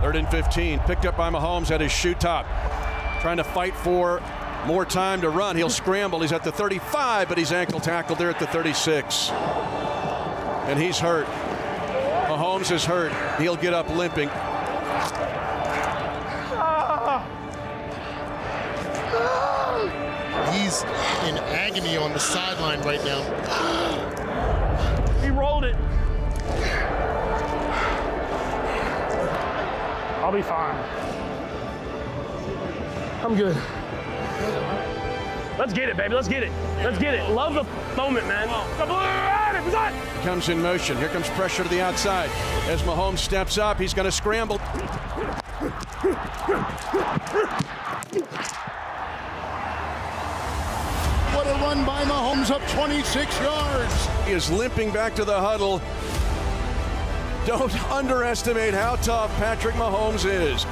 Third and 15. Picked up by Mahomes at his shoe top. Trying to fight for more time to run. He'll scramble. He's at the 35, but he's ankle tackled there at the 36. And he's hurt. Mahomes is hurt. He'll get up limping. He's in agony on the sideline right now. I'll be fine. I'm good. Let's get it, baby. Let's get it. Let's get it. Love the moment, man. The blue rider, who's that? Comes in motion. Here comes pressure to the outside. As Mahomes steps up, he's going to scramble. What a run by Mahomes up 26 yards. He is limping back to the huddle. Don't underestimate how tough Patrick Mahomes is.